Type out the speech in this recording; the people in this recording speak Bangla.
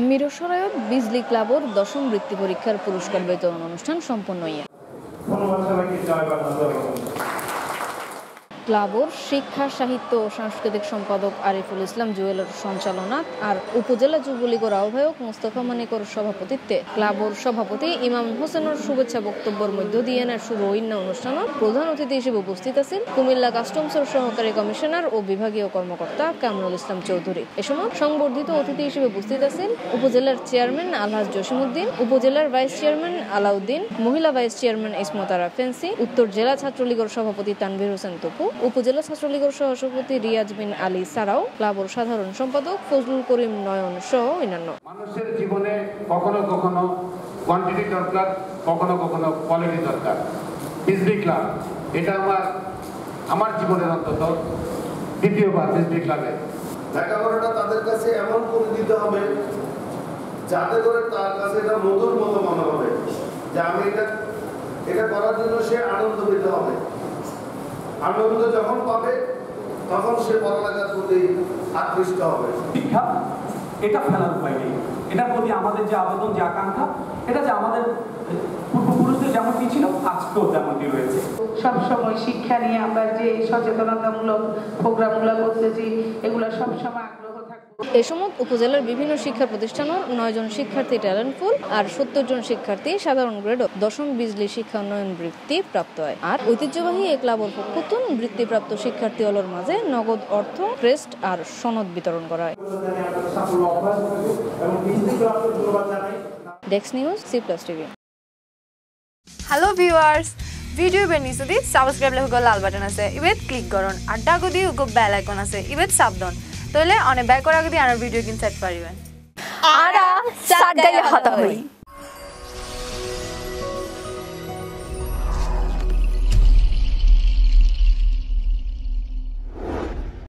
মিরসরায়ত বিজলি ক্লাবর দশম বৃত্তি পরীক্ষার পুরস্কার বিতরণ অনুষ্ঠান সম্পন্ন ইয়া ক্লাবর শিক্ষা, সাহিত্য ও সাংস্কৃতিক সম্পাদক আরিফুল ইসলাম জুয়েলের সঞ্চালনা আর উপজেলা যুবলীগের আহ্বায়ক মোস্তফা মানিকর সভাপতিত্বে ক্লাবর সভাপতি ইমাম হোসেনের শুভেচ্ছা বক্তব্যের মধ্য দিয়ে না শুরু অন্য অনুষ্ঠানত প্রধান অতিথি হিসেবে উপস্থিত আছেন কুমিল্লা কাস্টমসের সহকারী কমিশনার ও বিভাগীয় কর্মকর্তা কামরুল ইসলাম চৌধুরী। এ সময় সংবর্ধিত অতিথি হিসেবে উপস্থিত আছেন উপজেলার চেয়ারম্যান আলহাজ জসিমুদ্দিন উপজেলার ভাইস চেয়ারম্যান আলাউদ্দিন, মহিলা ভাইস চেয়ারম্যান ইসমতারা ফেন্সি, উত্তর জেলা ছাত্রলীগের সভাপতি তানভীর হোসেন তপু উপজেলা ছাত্রলীগের সহসভাপতি রিয়াজ বিন আলী সারাও ক্লাবর সাধারণ সম্পাদক ফজলুল করিম নয়ন সহ অন্যান্য। মানুষের জীবনে কখনো কখনো কোয়ান্টিটি দরকার কখনো কখনো কোয়ালিটি দরকার। বিজলি ক্লাব এটা আমার আমার জীবনের অন্তত দ্বিতীয়বার বিজলি ক্লাবে লেখাপড়াটা তাদের কাছে এমন করে দিতে হবে যাতে করে তার কাছে এটা মধুর মতো মনে হবে যে আমি এটা এটা করার জন্য সে আনন্দ পেতে হবে। আনন্দ যখন পাবে তখন সে পড়ালেখার প্রতি আকৃষ্ট হবে। শিক্ষা এটা ফেলার উপায় নেই। এটার প্রতি আমাদের যে আবেদন যে আকাঙ্ক্ষা এটা যে আমাদের পূর্বপুরুষদের যেমনটি ছিল আজকেও তেমনটি রয়েছে। সবসময় শিক্ষা নিয়ে আমরা যে সচেতনতামূলক প্রোগ্রামগুলো করতেছি এগুলো সবসময় আগ্রহ এ সময় উপজেলার বিভিন্ন শিক্ষা প্রতিষ্ঠানের নয় জন শিক্ষার্থী ট্যালেন্টফুল আর সত্তর জন শিক্ষার্থী সাধারণ গ্রেড দশম বিজলি শিক্ষা উন্নয়ন বৃত্তি প্রাপ্ত হয়। আর ঐতিহ্যবাহী এই ক্লাবর পক্ষতুন বৃত্তিপ্রাপ্ত শিক্ষার্থী হলর মাঝে নগদ অর্থ ক্রেস্ট আর সনদ বিতরণ করা হয়। ডেক্স news C plus TV hello' viewers video' বেনি যদি ছাবস্ক্ৰাইব লেখক লাল বাটন আছে। ইবেত ক্লিক আৰু তাৰ আগতে হুক বেল আইকন আছে। ইবেত সাবধান তাহলে অনেক ব্যয় করা আগে আমার ভিডিও কিনতে পারিবেন। আর সাত গায়ে হতা হই